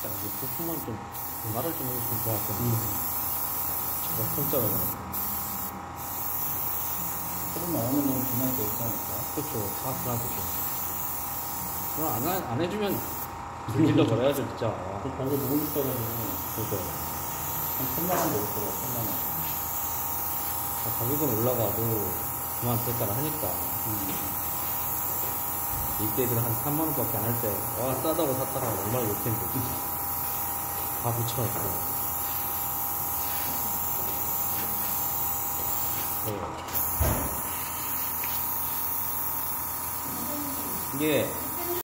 진짜 이 부품만 좀 말을 좀 해주시면 좋았거든요. 음. 제가 공짜로 소금 나오면 너무 분할 때 있다니까. 그렇죠. 다 그나도죠. 그럼 안, 하- 안 해주면 불질러 버려야죠, 진짜. 그 가격 너무 비싸가지고 그죠. 한 천만 원 되겠더라고, 천만 원. 가격은 올라가도 그만 될까라 하니까. 음. 이때들 한 3만원 밖에 안 할 때, 와, 싸다고 샀다가 얼마나 욕했는데. 다 붙여놨고. 네. 이게